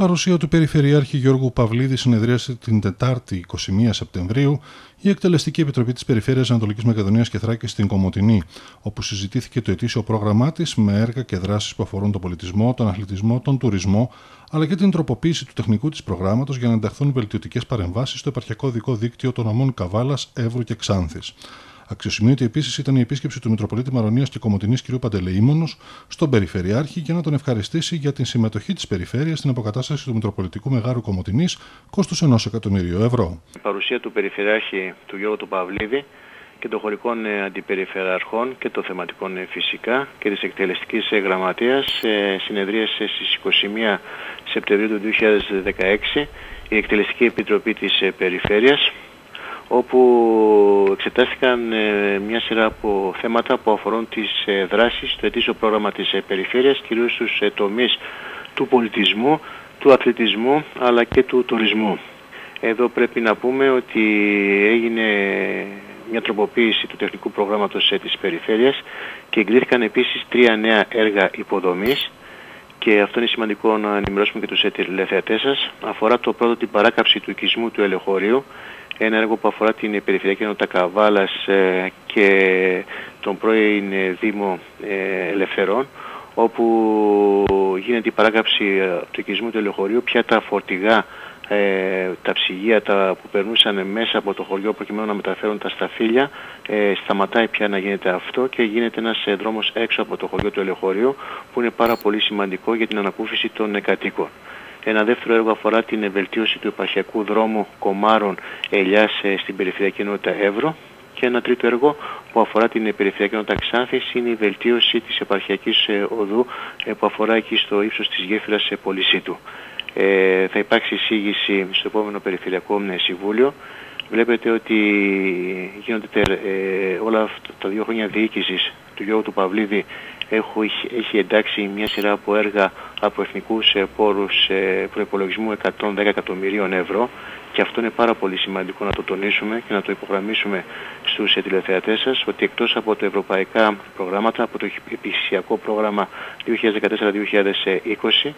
Παρουσία του Περιφερειάρχη Γιώργου Παυλίδη συνεδρίασε την Τετάρτη 21 Σεπτεμβρίου η Εκτελεστική Επιτροπή της Περιφέρειας Ανατολικής Μακεδονίας και Θράκης στην Κομωτινή, όπου συζητήθηκε το ετήσιο πρόγραμμά της με έργα και δράσεις που αφορούν τον πολιτισμό, τον αθλητισμό, τον τουρισμό, αλλά και την τροποποίηση του τεχνικού της προγράμματος για να ενταχθούν βελτιωτικές παρεμβάσεις στο επαρχιακό δικό δίκτυο των αμών Καβάλας, Εύρου και Ξάνθης. Αξιοσημείωτη επίσης ήταν η επίσκεψη του Μητροπολίτη Μαρονίας και Κομωτινής κ. Παντελεήμονος στον Περιφερειάρχη για να τον ευχαριστήσει για την συμμετοχή της Περιφέρειας στην αποκατάσταση του Μητροπολιτικού Μεγάρου Κομωτινής κόστου ενός εκατομμυρίου ευρώ. Η παρουσία του Περιφερειάρχη του Γιώργου του Παυλίδη και των χωρικών ε, αντιπεριφερειαρχών και των θεματικών ε, φυσικά και της εκτελεστικής ε, γραμματείας συνεδρίασε στις 21 Σεπτεμβρίου του 2016 η Εκτελεστική Επιτροπή της Περιφέρειας όπου εξετάστηκαν ε, μια σειρά από θέματα που αφορούν τις ε, δράσεις στο ετήσιο πρόγραμμα της ε, περιφέρειας, κυρίως στους τομείς του πολιτισμού, του αθλητισμού αλλά και του τουρισμού. Εδώ πρέπει να πούμε ότι έγινε μια τροποποίηση του τεχνικού προγράμματος της περιφέρειας και εγκρίθηκαν επίσης τρία νέα έργα υποδομής και αυτό είναι σημαντικό να ενημερώσουμε και τους τηλεθεατές σας. Αφορά το πρώτο την παράκαψη του οικισμού του ελεοχωρίου ένα έργο που αφορά την Περιφερειακή Ενότητα Καβάλας ε, και τον πρώην ε, Δήμο ε, Ελευθερών όπου γίνεται η παράκαψη του οικισμού του ελευθερίου πια τα φορτηγά τα ψυγεία τα που περνούσαν μέσα από το χωριό προκειμένου να μεταφέρουν τα σταφύλια σταματάει πια να γίνεται αυτό και γίνεται ένας δρόμος έξω από το χωριό του ελευθερίου που είναι πάρα πολύ σημαντικό για την ανακούφιση των κατοίκων. Ένα δεύτερο έργο αφορά την βελτίωση του επαρχιακού δρόμου Κομάρων Ελιάς ε, στην περιφερειακή ενότητα Εύρο και ένα τρίτο έργο που αφορά την περιφερειακή ενότητα Ξάνθης είναι η βελτίωση της επαρχιακής ε, οδού ε, που αφορά εκεί στο ύψος της γέφυρας Πολυσίτου. Ε, θα υπάρξει εισήγηση στο επόμενο Περιφερειακό Συμβούλιο. Βλέπετε ότι γίνονται ε, όλα αυτά τα δύο χρόνια διοίκησης του Γιώργου του Παυλίδη έχω, έχει εντάξει μια σειρά από έργα από εθνικούς ε, πόρους ε, προϋπολογισμού 110 εκατομμυρίων ευρώ και αυτό είναι πάρα πολύ σημαντικό να το τονίσουμε και να το υπογραμμίσουμε στους ε, τηλεθεατές σας ότι εκτός από τα ευρωπαϊκά προγράμματα, από το επισιακό πρόγραμμα 2014-2020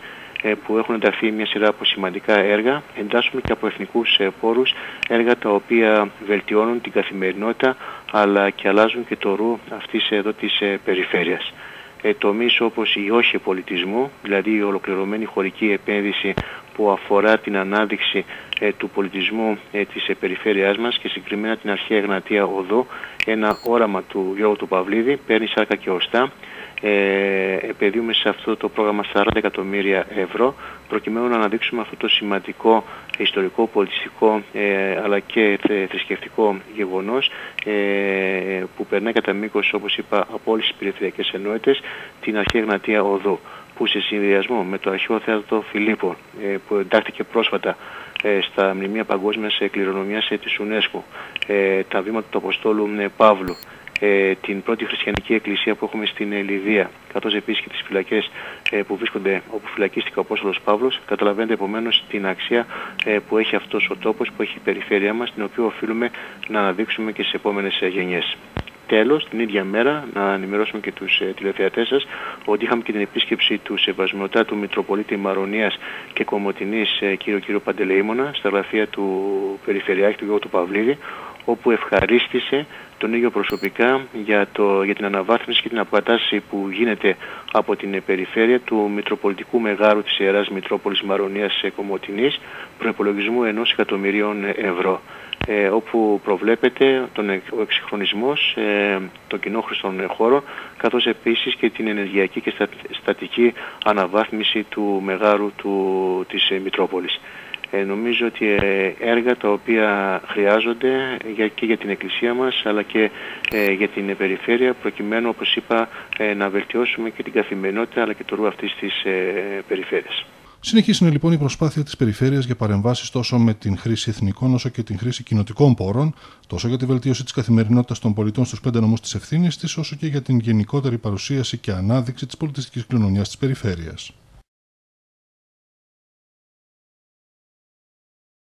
που έχουν ενταχθεί μια σειρά από σημαντικά έργα, εντάσσουμε και από εθνικούς πόρους έργα τα οποία βελτιώνουν την καθημερινότητα αλλά και αλλάζουν και το ρου αυτής εδώ της περιφέρειας. ε, τομείς όπως η όχι πολιτισμού, δηλαδή η ολοκληρωμένη χωρική επένδυση που αφορά την ανάδειξη ε, του πολιτισμού ε, της ε, περιφέρειάς μας και συγκεκριμένα την αρχαία Εγνατία Οδό, ένα όραμα του Γιώργου του Παυλίδη, παίρνει σάρκα και οστά. Ε, επενδύουμε σε αυτό το πρόγραμμα 40 εκατομμύρια ευρώ προκειμένου να αναδείξουμε αυτό το σημαντικό ιστορικό, πολιτιστικό ε, αλλά και θρησκευτικό γεγονός ε, που περνάει κατά μήκος όπως είπα από όλες τις περιφερειακές ενότητες την αρχαία Γνατία Οδό που σε συνδυασμό με το αρχαίο θέατρο Φιλίππο ε, που εντάχθηκε πρόσφατα ε, στα μνημεία παγκόσμιας κληρονομιάς της UNESCO, τα βήματα του Αποστόλου Παύλου, ε, την πρώτη χριστιανική εκκλησία που έχουμε στην ε, Λιδία, καθώς επίσης και τις φυλακές ε, που βρίσκονται όπου φυλακίστηκε ο Απόστολος Παύλος, καταλαβαίνετε επομένως την αξία ε, που έχει αυτός ο τόπος, που έχει η περιφέρειά μας, την οποία οφείλουμε να αναδείξουμε και στις επόμενες ε, γενιές. Τέλος, την ίδια μέρα, να ενημερώσουμε και τους ε, τηλεθεατές σας ότι είχαμε και την επίσκεψη του Σεβασμιωτάτου Μητροπολίτη Μαρονίας και Κομωτινής ε, κύριο κύριο Παντελεήμονα στα γραφεία του Περιφερειάρχη του Γιώργου του Παυλίδη, όπου ευχαρίστησε τον ίδιο προσωπικά για, το, για την αναβάθμιση και την αποκατάσταση που γίνεται από την περιφέρεια του Μητροπολιτικού Μεγάρου της Ιεράς Μητρόπολης Μαρονίας Κομωτινής προϋπολογισμού ενός εκατομμυρίων ευρώ. Ε, όπου προβλέπεται τον, ο εξυγχρονισμός ε, των κοινόχρηστων χώρων καθώς επίσης και την ενεργειακή και στατική αναβάθμιση του μεγάρου του, της ε, Μητρόπολης. Ε, νομίζω ότι ε, έργα τα οποία χρειάζονται για, και για την Εκκλησία μας αλλά και ε, για την περιφέρεια προκειμένου όπως είπα να βελτιώσουμε και την καθημερινότητα αλλά και το ρου αυτής της περιφέρειας. Συνεχίσει λοιπόν η προσπάθεια της περιφέρειας για παρεμβάσεις τόσο με την χρήση εθνικών όσο και την χρήση κοινοτικών πόρων, τόσο για τη βελτίωση της καθημερινότητας των πολιτών στους πέντε νομούς της ευθύνης της, όσο και για την γενικότερη παρουσίαση και ανάδειξη της πολιτιστικής κληρονομιάς της περιφέρειας.